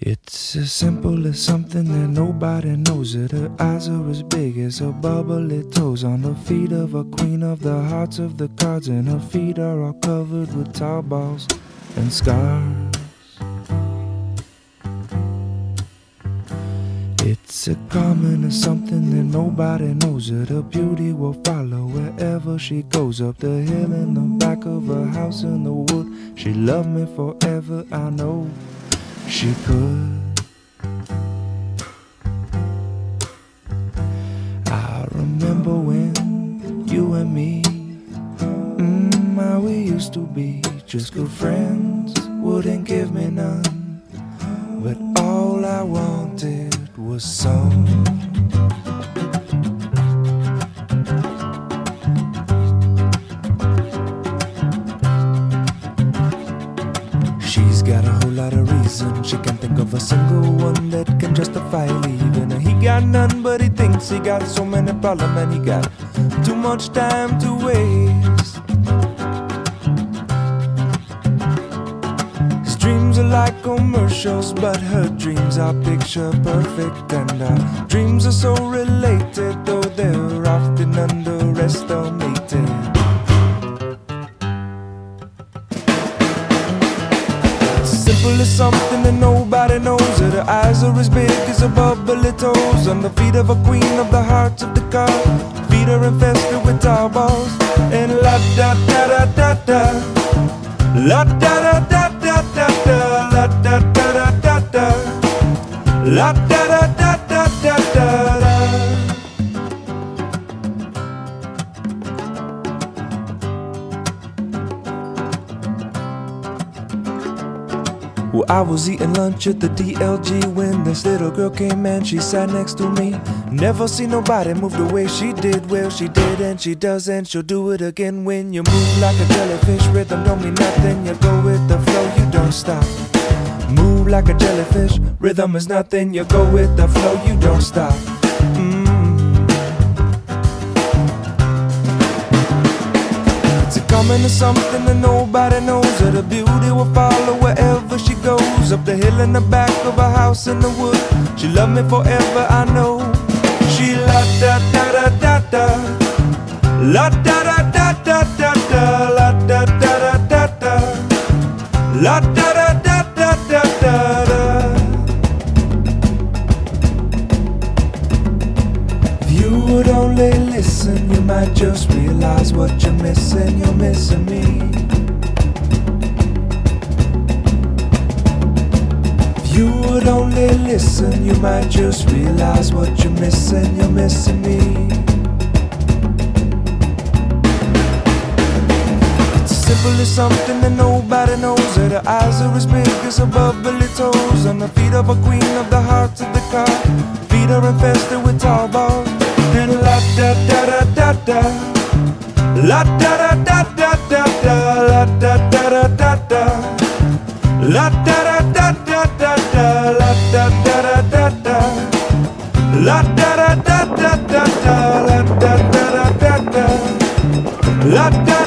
It's as simple as something that nobody knows it. Her eyes are as big as her bubbly toes on the feet of a queen of the hearts of the cards, and her feet are all covered with tar balls and scars. It's a common as something that nobody knows it. Her beauty will follow wherever she goes up the hill in the back of her house in the wood. She loved me forever, I know she could. I remember when you and me, mm, how we used to be just good friends, wouldn't give me none, but all I wanted was some. Got a whole lot of reasons. She can't think of a single one that can justify leaving. He got none, but he thinks he got so many problems, and he got too much time to waste. His dreams are like commercials, but her dreams are picture perfect, and dreams are so related, though they're often something that nobody knows it. Her eyes are as big as her bubbly toes. On the feet of a queen of the hearts of the car. Feet are infested with tar balls. And la da da da da da. La da da da da da da. La da da da da da. La da da da da da da. Well, I was eating lunch at the DLG when this little girl came and she sat next to me. Never seen nobody move the way she did. Well, she did and she does and she'll do it again. When you move like a jellyfish, rhythm don't mean nothing. You go with the flow, you don't stop. Move like a jellyfish, rhythm is nothing. You go with the flow, you don't stop. Coming to something that nobody knows. That her beauty will follow wherever she goes. Up the hill in the back of a house in the wood. She loved me forever, I know. She la da da da da da. La da da da da da da. La da da da da da. La da only listen, you might just realize what you're missing. You're missing me. If you would only listen, you might just realize what you're missing. You're missing me. It's simple as something that nobody knows. That her eyes are as big as her bubbly toes. On the feet of a queen of the hearts of the car. Feet are infested with tar balls. Da. La da da da da da da. La da da da da da. La da da da da da da. La da da da da da. La da da da da da da. La da da da da da. La da.